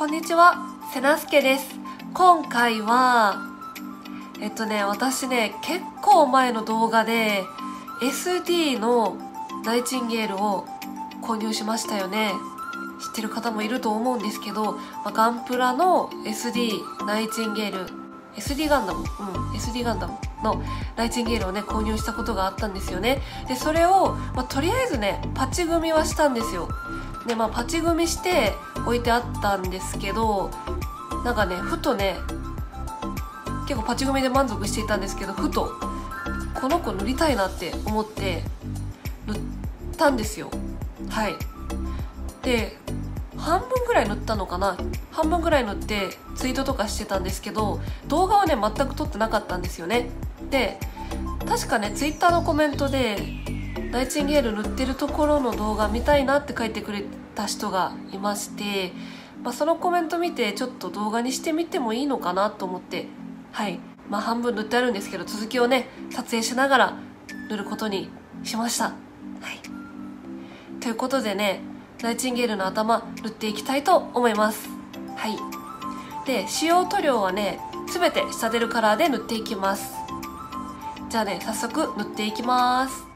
こんにちは、せなすけです。今回は、えっとね、私ね、結構前の動画で SD のナイチンゲールを購入しましたよね。知ってる方もいると思うんですけど、まあガンプラの SD ナイチンゲール、SD ガンダム、うん、SD ガンダムのナイチンゲールをね、購入したことがあったんですよね。で、それを、まあ、とりあえずね、パチ組みはしたんですよ。で、まあ、パチ組みして置いてあったんですけど、なんかね、ふとね、結構パチ組みで満足していたんですけど、ふと、この子塗りたいなって思って、塗ったんですよ。はい。で、半分ぐらい塗ったのかな？半分ぐらい塗ってツイートとかしてたんですけど動画はね全く撮ってなかったんですよねで確かねツイッターのコメントでナイチンゲール塗ってるところの動画見たいなって書いてくれた人がいまして、まあ、そのコメント見てちょっと動画にしてみてもいいのかなと思ってはい。まあ半分塗ってあるんですけど続きをね撮影しながら塗ることにしました。はい。ということでねナイチンゲールの頭塗っていきたいと思います。はい。で使用塗料はね全て下出るカラーで塗っていきます。じゃあね早速塗っていきます。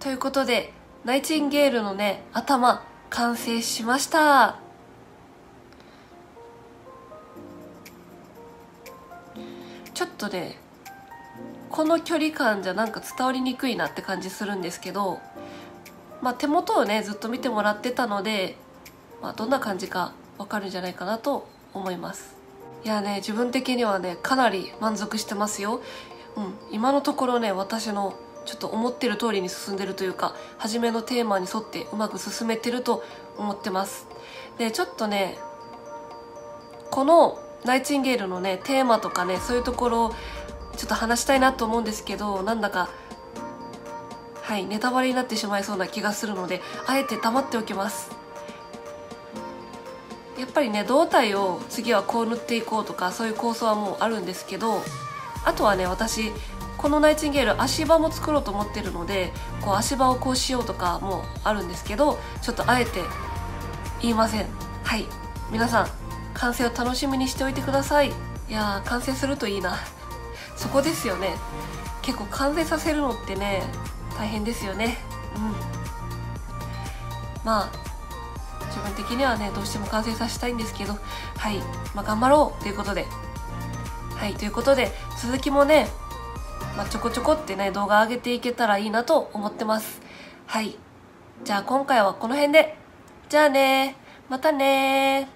ということでナイチンゲールのね頭完成しました。ちょっとねこの距離感じゃなんか伝わりにくいなって感じするんですけど、まあ、手元をねずっと見てもらってたので、まあ、どんな感じかわかるんじゃないかなと思います。いやね自分的にはねかなり満足してますよ、うん、今のところね私のちょっと思ってる通りに進んでるというか初めのテーマに沿ってうまく進めてると思ってます。でちょっとねこのナイチンゲールのねテーマとかねそういうところちょっと話したいなと思うんですけどなんだかはいネタバレになってしまいそうな気がするのであえて黙っておきます。やっぱりね胴体を次はこう塗っていこうとかそういう構想はもうあるんですけどあとはね私このナイチンゲール足場も作ろうと思ってるのでこう足場をこうしようとかもあるんですけどちょっとあえて言いません。はい。皆さん完成を楽しみにしておいてください。いやー完成するといいな。そこですよね。結構完成させるのってね大変ですよね。うん。まあ自分的にはねどうしても完成させたいんですけどはい。まあ頑張ろうということで。はい。ということで続きもねまあ、ちょこちょこってね動画上げていけたらいいなと思ってます。はい。じゃあ今回はこの辺で。じゃあねまたね